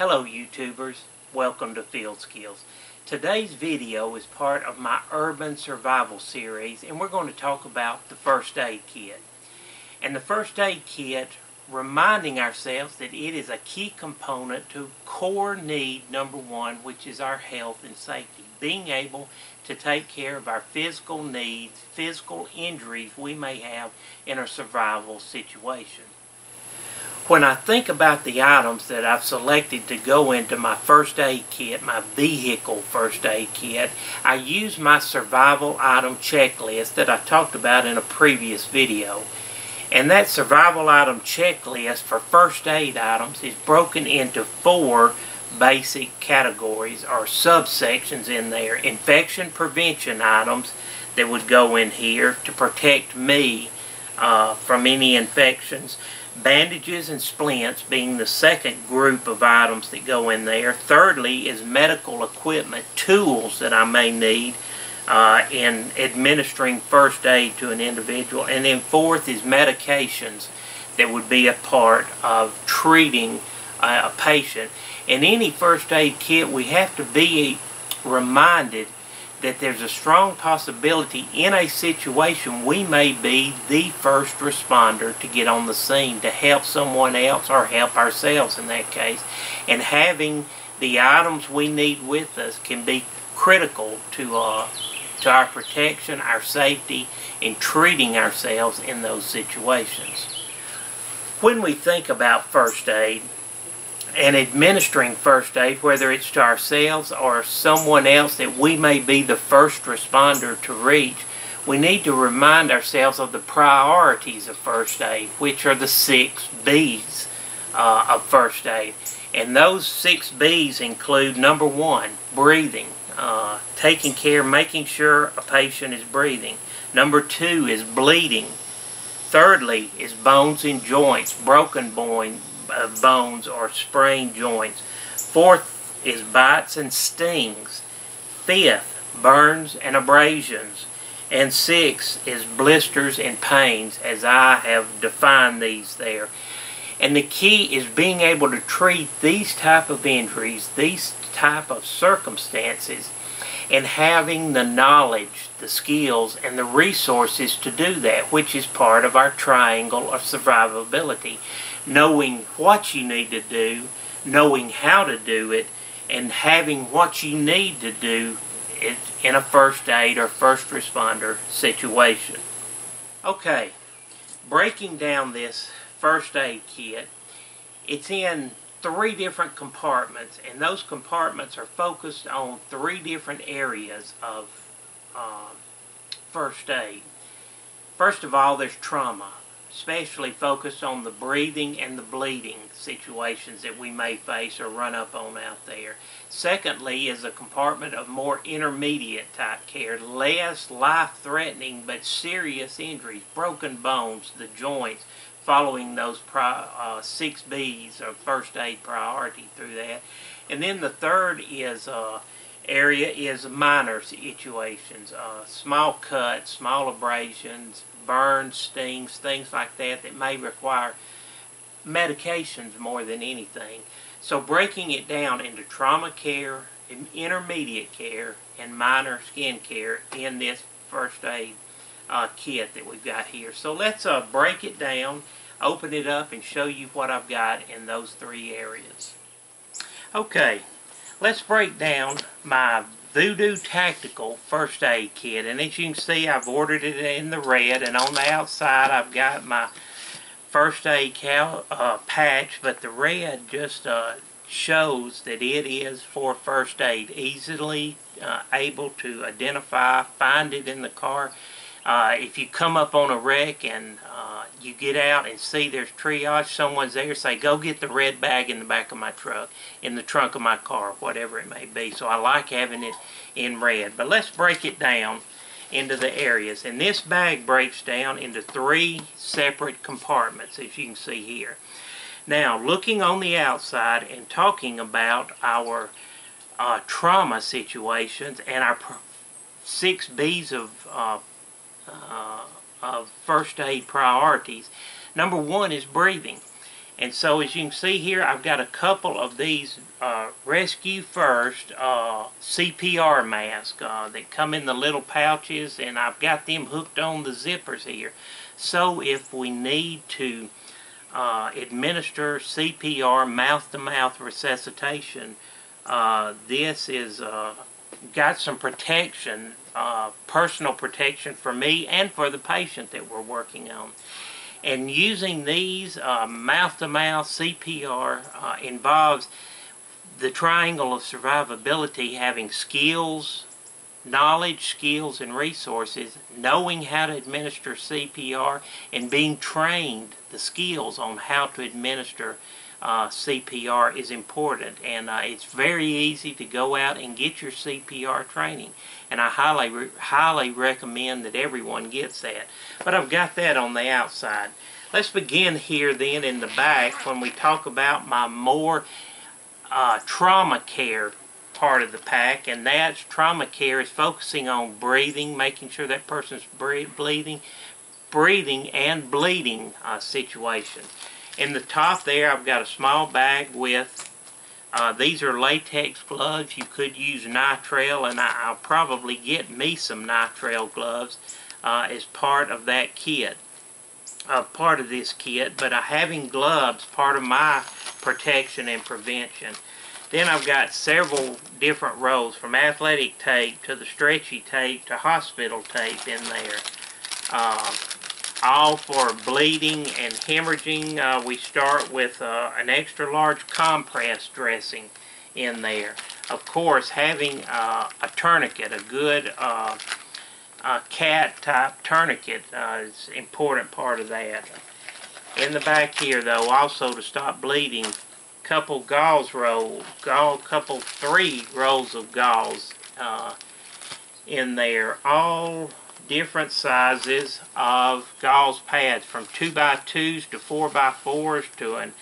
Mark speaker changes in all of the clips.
Speaker 1: Hello YouTubers, welcome to Field Skills. Today's video is part of my Urban Survival series and we're going to talk about the first aid kit. And the first aid kit reminding ourselves that it is a key component to core need number one which is our health and safety. Being able to take care of our physical needs, physical injuries we may have in a survival situation when I think about the items that I've selected to go into my first aid kit, my vehicle first aid kit, I use my survival item checklist that I talked about in a previous video. And that survival item checklist for first aid items is broken into four basic categories or subsections in there. Infection prevention items that would go in here to protect me uh, from any infections bandages and splints being the second group of items that go in there. Thirdly is medical equipment, tools that I may need uh, in administering first aid to an individual. And then fourth is medications that would be a part of treating uh, a patient. In any first aid kit, we have to be reminded that there's a strong possibility in a situation we may be the first responder to get on the scene to help someone else or help ourselves in that case. And having the items we need with us can be critical to uh, to our protection, our safety, and treating ourselves in those situations. When we think about first aid, and administering first aid, whether it's to ourselves or someone else that we may be the first responder to reach, we need to remind ourselves of the priorities of first aid, which are the six B's uh, of first aid. And those six B's include number one, breathing, uh, taking care, making sure a patient is breathing. Number two is bleeding. Thirdly is bones and joints, broken bone, of bones or sprained joints. Fourth is bites and stings. Fifth, burns and abrasions. And six is blisters and pains, as I have defined these there. And the key is being able to treat these type of injuries, these type of circumstances, and having the knowledge, the skills, and the resources to do that, which is part of our triangle of survivability knowing what you need to do, knowing how to do it, and having what you need to do in a first aid or first responder situation. Okay, breaking down this first aid kit, it's in three different compartments, and those compartments are focused on three different areas of uh, first aid. First of all, there's trauma especially focused on the breathing and the bleeding situations that we may face or run up on out there. Secondly is a compartment of more intermediate type care, less life-threatening but serious injuries, broken bones, the joints, following those pri uh, six B's of first aid priority through that. And then the third is uh, area is minor situations, uh, small cuts, small abrasions, burns, stings, things like that that may require medications more than anything. So breaking it down into trauma care, intermediate care, and minor skin care in this first aid uh, kit that we've got here. So let's uh, break it down, open it up, and show you what I've got in those three areas. Okay, let's break down my Voodoo Tactical First Aid Kit. And as you can see, I've ordered it in the red. And on the outside, I've got my first aid cal uh, patch. But the red just uh, shows that it is for first aid. Easily uh, able to identify, find it in the car. Uh, if you come up on a wreck and uh, you get out and see there's triage, someone's there, say, go get the red bag in the back of my truck, in the trunk of my car, whatever it may be. So I like having it in red. But let's break it down into the areas. And this bag breaks down into three separate compartments, as you can see here. Now, looking on the outside and talking about our uh, trauma situations and our six B's of, uh, uh, of first aid priorities. Number one is breathing. And so as you can see here, I've got a couple of these uh, Rescue First uh, CPR masks uh, that come in the little pouches, and I've got them hooked on the zippers here. So if we need to uh, administer CPR, mouth-to-mouth -mouth resuscitation, uh, this is uh, got some protection, personal protection for me and for the patient that we're working on. And using these uh, mouth-to-mouth -mouth CPR uh, involves the triangle of survivability having skills, knowledge, skills, and resources, knowing how to administer CPR, and being trained the skills on how to administer uh, CPR is important. And uh, it's very easy to go out and get your CPR training. And I highly re highly recommend that everyone gets that. But I've got that on the outside. Let's begin here then in the back when we talk about my more uh, trauma care part of the pack. And that's trauma care is focusing on breathing making sure that person's breathing breathing and bleeding uh, situation in the top there, I've got a small bag with, uh, these are latex gloves. You could use nitrile, and I, will probably get me some nitrile gloves uh, as part of that kit, uh, part of this kit. But uh, having gloves, part of my protection and prevention. Then I've got several different rolls, from athletic tape to the stretchy tape to hospital tape in there. Uh, all for bleeding and hemorrhaging. Uh, we start with uh, an extra large compress dressing in there. Of course, having uh, a tourniquet, a good uh, cat type tourniquet uh, is an important part of that. In the back here though, also to stop bleeding, couple gauze rolls, gauze, couple three rolls of gauze uh, in there, all different sizes of gauze pads from 2x2s to 4x4s to an,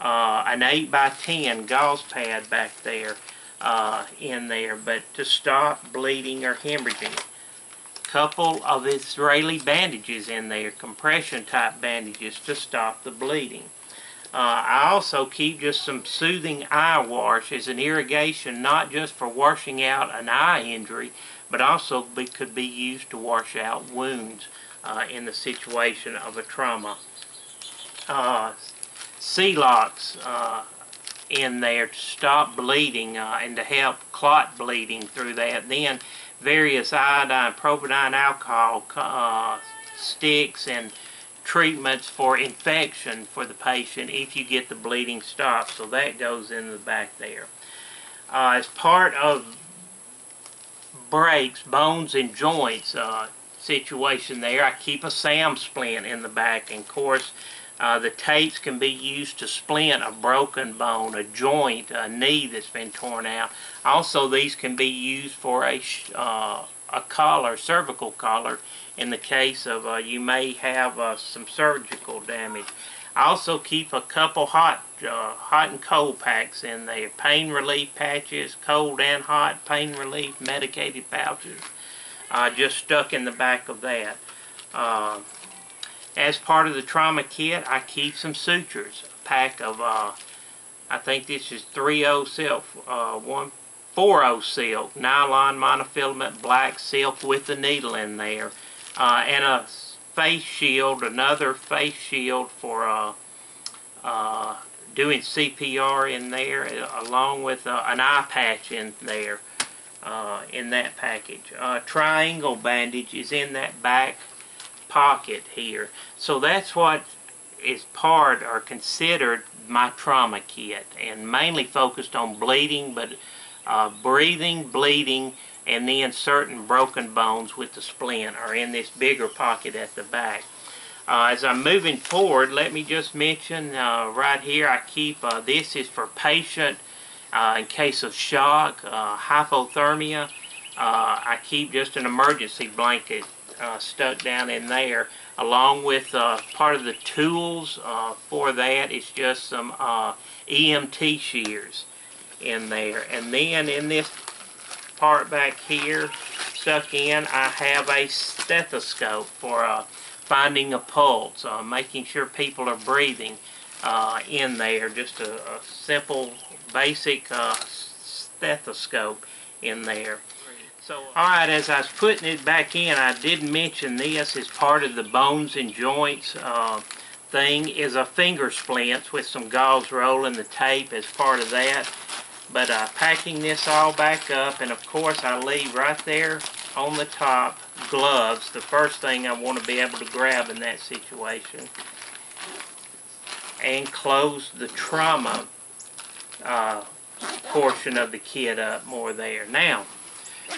Speaker 1: uh, an 8x10 gauze pad back there uh, in there but to stop bleeding or hemorrhaging. Couple of Israeli bandages in there, compression type bandages to stop the bleeding. Uh, I also keep just some soothing eye wash as an irrigation, not just for washing out an eye injury, but also be, could be used to wash out wounds uh, in the situation of a trauma. Uh, Celox uh, in there to stop bleeding uh, and to help clot bleeding through that. Then various iodine, propionyl alcohol uh, sticks and treatments for infection for the patient if you get the bleeding stopped. So that goes in the back there. Uh, as part of breaks, bones and joints uh, situation there. I keep a SAM splint in the back. And of course, uh, the tapes can be used to splint a broken bone, a joint, a knee that's been torn out. Also, these can be used for a, uh, a collar, cervical collar, in the case of uh, you may have uh, some cervical damage. I also keep a couple hot, uh, hot and cold packs in there. Pain relief patches, cold and hot pain relief medicated pouches, uh, just stuck in the back of that. Uh, as part of the trauma kit, I keep some sutures. A pack of, uh, I think this is 3-0 silk, uh, one 4-0 silk, nylon monofilament black silk with the needle in there, uh, and a face shield, another face shield for uh, uh, doing CPR in there, along with uh, an eye patch in there, uh, in that package. triangle bandage is in that back pocket here. So that's what is part or considered my trauma kit, and mainly focused on bleeding, but uh, breathing, bleeding, and then certain broken bones with the splint are in this bigger pocket at the back. Uh, as I'm moving forward, let me just mention uh, right here I keep, uh, this is for patient uh, in case of shock, uh, hypothermia. Uh, I keep just an emergency blanket stuck down in there along with part of the tools for that is just some EMT shears in there. And then in this part back here, stuck in, I have a stethoscope for uh, finding a pulse, uh, making sure people are breathing uh, in there. Just a, a simple, basic uh, stethoscope in there. So, alright, as I was putting it back in, I did mention this as part of the bones and joints uh, thing is a finger splints with some gauze roll and the tape as part of that. But uh, packing this all back up, and of course I leave right there on the top gloves, the first thing I want to be able to grab in that situation. And close the trauma uh, portion of the kit up more there. Now,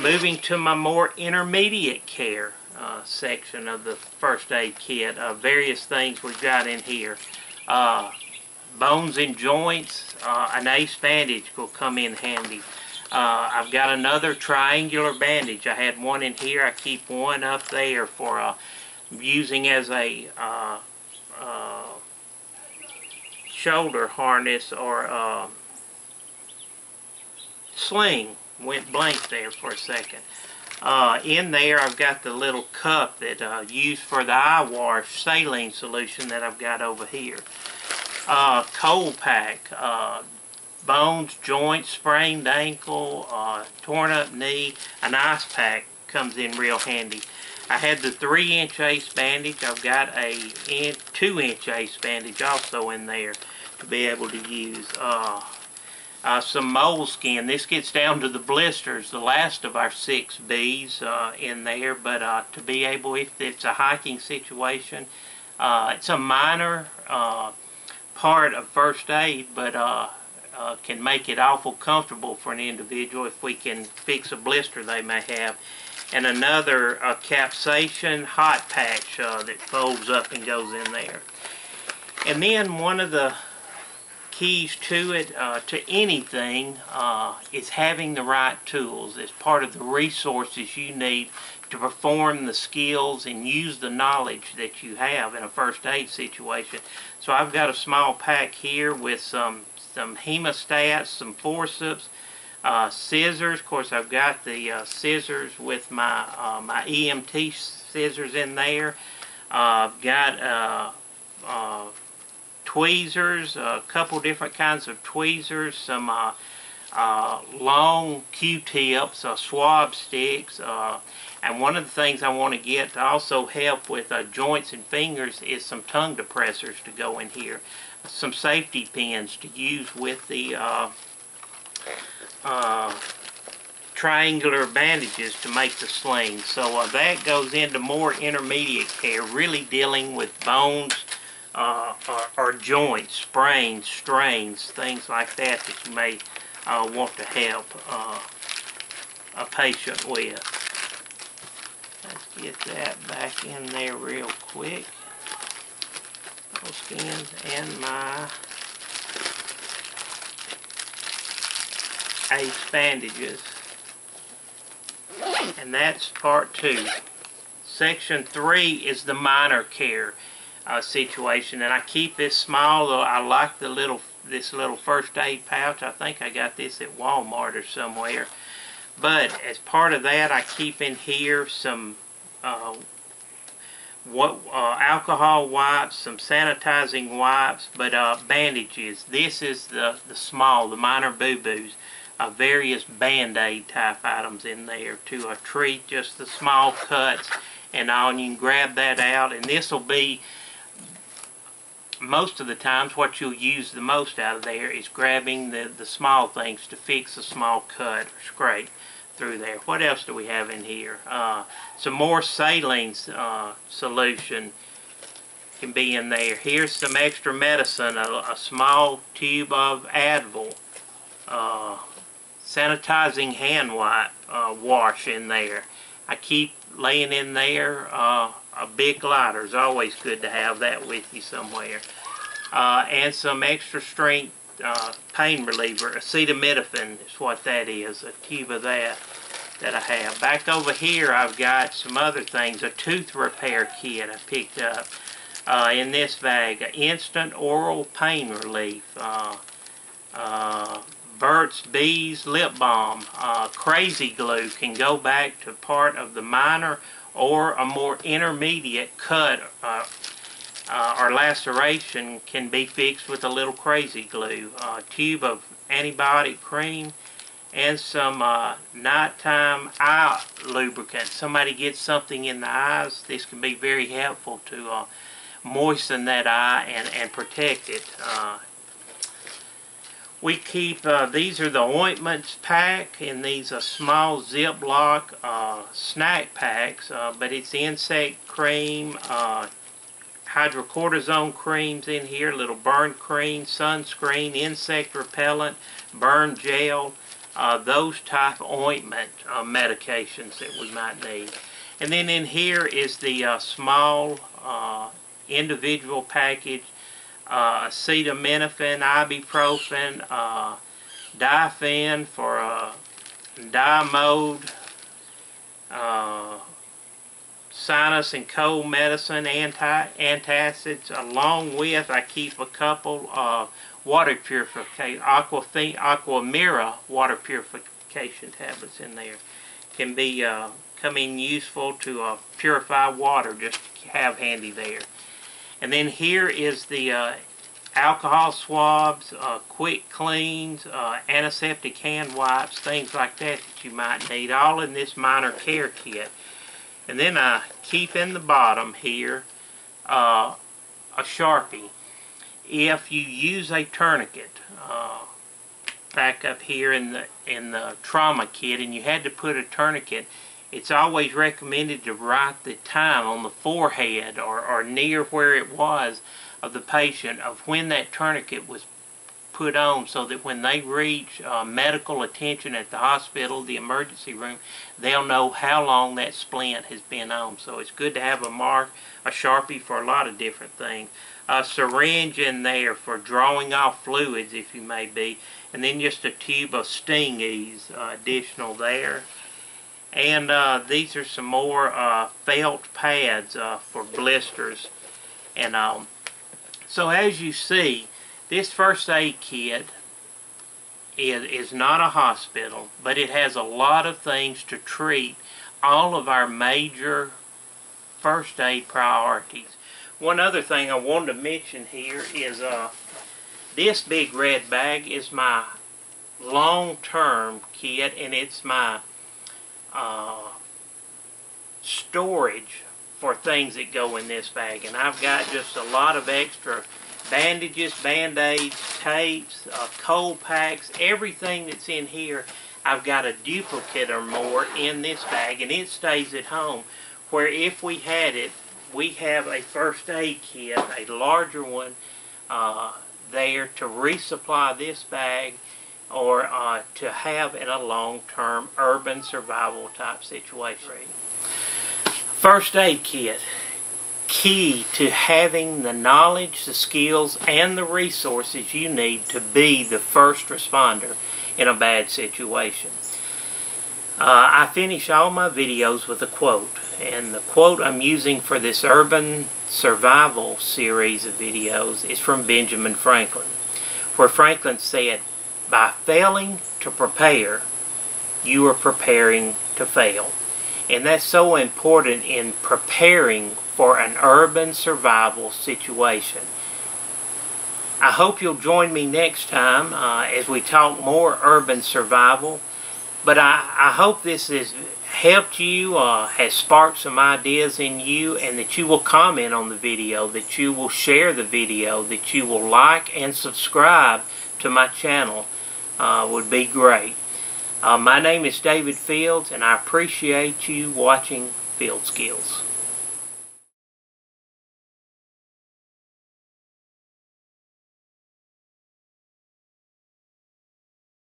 Speaker 1: moving to my more intermediate care uh, section of the first aid kit, uh, various things we've got in here. Uh, bones and joints, uh, an ace bandage will come in handy. Uh, I've got another triangular bandage. I had one in here. I keep one up there for uh, using as a uh, uh, shoulder harness or uh, sling. Went blank there for a second. Uh, in there I've got the little cup that uh, used for the eye wash saline solution that I've got over here. Uh, cold pack, uh, bones, joints, sprained ankle, uh, torn up knee, an ice pack comes in real handy. I had the 3 inch ace bandage. I've got a in, 2 inch ace bandage also in there to be able to use. Uh, uh, some moleskin. This gets down to the blisters, the last of our six Bs uh, in there, but uh, to be able, if it's a hiking situation, uh, it's a minor uh, part of first aid, but uh, can make it awful comfortable for an individual if we can fix a blister they may have. And another capsaicin hot patch that folds up and goes in there. And then one of the keys to it, uh, to anything, uh, is having the right tools. It's part of the resources you need to perform the skills and use the knowledge that you have in a first aid situation. So I've got a small pack here with some, some hemostats, some forceps, uh, scissors. Of course, I've got the uh, scissors with my, uh, my EMT scissors in there. Uh, I've got tweezers, a couple different kinds of tweezers, some uh, uh, long Q-tips, uh, swab sticks, uh, and one of the things I want to get to also help with uh, joints and fingers is some tongue depressors to go in here. Some safety pins to use with the uh, triangular bandages to make the sling. So that goes into more intermediate care, really dealing with bones, uh, or, or, joints, sprains, strains, things like that that you may uh, want to help uh, a patient with. Let's get that back in there real quick. Those skins and my ace bandages. And that's part two. Section three is the minor care uh, situation. And I keep this small, though I like the little this little first aid pouch. I think I got this at Walmart or somewhere. But as part of that, I keep in here some uh, what uh, alcohol wipes, some sanitizing wipes, but uh, bandages. This is the, the small, the minor boo-boos. Uh, various band-aid type items in there to uh, treat just the small cuts and all. And you can grab that out, and this will be most of the times what you'll use the most out of there is grabbing the, the small things to fix a small cut or scrape through there. What else do we have in here? Uh, some more saline uh, solution can be in there. Here's some extra medicine, a, a small tube of Advil, uh, sanitizing hand wipe uh, wash in there. I keep laying in there uh, a big lighter is always good to have that with you somewhere. Uh, and some extra strength uh, pain reliever, acetaminophen is what that is, a tube of that that I have. Back over here I've got some other things, a tooth repair kit I picked up uh, in this bag, instant oral pain relief, uh, uh, Burt's Bees Lip Balm. Uh, crazy glue can go back to part of the minor or a more intermediate cut uh, uh, or laceration can be fixed with a little crazy glue. A tube of antibiotic cream and some uh, nighttime eye lubricant. Somebody gets something in the eyes, this can be very helpful to uh, moisten that eye and, and protect it. Uh, we keep, uh, these are the ointments pack in these uh, small Ziploc uh, snack packs, uh, but it's insect cream, uh, hydrocortisone creams in here, little burn cream, sunscreen, insect repellent, burn gel, uh, those type ointment medications that we might need. And then in here is the small individual package uh, acetaminophen, ibuprofen, uh, for uh, dimode, uh, sinus and cold medicine, anti antacids, along with I keep a couple of water purification, Aquamira water purification tablets in there. Can be uh, come in useful to uh, purify water, just have handy there. And then here is the uh, alcohol swabs, uh, quick cleans, uh, antiseptic hand wipes, things like that that you might need, all in this minor care kit. And then I keep in the bottom here uh, a Sharpie. If you use a tourniquet, uh, back up here in the in the trauma kit, and you had to put a tourniquet, it's always recommended to write the time on the forehead or, or near where it was of the patient of when that tourniquet was put on so that when they reach uh, medical attention at the hospital, the emergency room, they'll know how long that splint has been on. So it's good to have a mark, a Sharpie for a lot of different things. A syringe in there for drawing off fluids if you may be. And then just a tube of Sting-Eeze uh, additional there. And uh, these are some more uh, felt pads uh, for blisters. And um, so as you see, this first aid kit is, is not a hospital, but it has a lot of things to treat all of our major first aid priorities. One other thing I wanted to mention here is uh, this big red bag is my long-term kit and it's my uh, storage for things that go in this bag. And I've got just a lot of extra bandages, band-aids, tapes, uh, cold packs, everything that's in here. I've got a duplicate or more in this bag and it stays at home. Where if we had it, we have a first aid kit, a larger one, uh, there to resupply this bag or uh, to have in a long-term urban survival type situation. First aid kit. Key to having the knowledge, the skills, and the resources you need to be the first responder in a bad situation. Uh, I finish all my videos with a quote, and the quote I'm using for this urban survival series of videos is from Benjamin Franklin, where Franklin said, by failing to prepare, you are preparing to fail. And that's so important in preparing for an urban survival situation. I hope you'll join me next time uh, as we talk more urban survival. But I, I hope this has helped you, uh, has sparked some ideas in you, and that you will comment on the video, that you will share the video, that you will like and subscribe to my channel uh, would be great. Uh, my name is David Fields, and I appreciate you watching Field Skills.